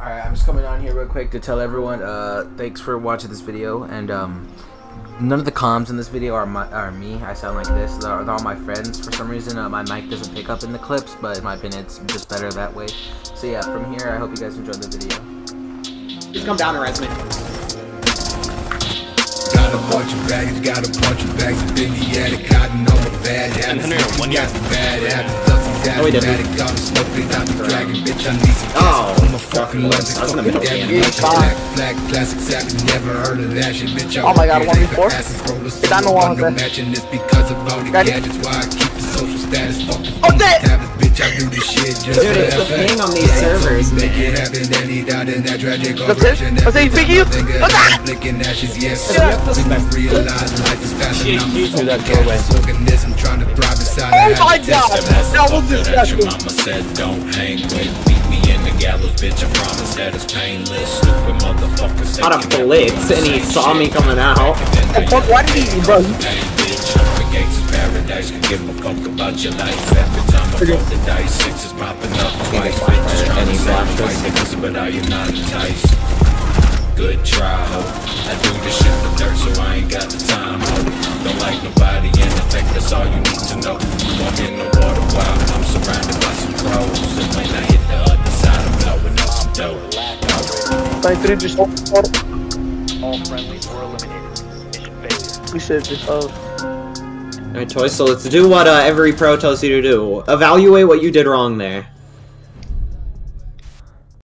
Alright, I'm just coming on here real quick to tell everyone, uh, thanks for watching this video, and, um, none of the comms in this video are my, are me, I sound like this, they're, they're all my friends, for some reason, uh, my mic doesn't pick up in the clips, but in my opinion, it's just better that way, so yeah, from here, I hope you guys enjoyed the video. Just come down and res me. Got a bunch of baggage, got a bunch of bags of Biggie at it, cotton on the bad habits. one got bad habits, Dusty's No, we didn't. automatic, all the smoke, they not the dragon, bitch, I need some Oh, gas. I'm fucking I legend, was in the fucking middle of damn the Black, black, savage, never heard of that shit, bitch. Oh my God, one here, before? they asses roll a Get down the solo, wall got no with that. this Ready? Oh, that- I do this shit just Dude, it's the thing on these servers, Make it happen, then he in that tragic operation. That's it, big you? think What's? Ashes, yes. Yeah. When you realize life is passing, I'm that cat. doorway. Trying to inside Oh my god! That was that your mama said don't hang with. Me gallows, bitch. I promise that it's painless. Stupid motherfuckers. Out of blitz, and he saw me coming out. Then fuck, why did he- bro, you- Hey, bitch, open gates is paradise. Could give a fuck about your life. Every time I roll the dice, six is popping up twice. Bitches trying to sell me white niggas, but I am not enticed. Good try, ho. I do this shit for dirt, so I ain't got the time, ho. Don't like nobody, and I think that's all you need to know. Walk in the water wild, dope. Like, three just All friendlies were eliminated. Mission failure. we should just oh Alright, Toy, so let's do what uh, every pro tells you to do. Evaluate what you did wrong there.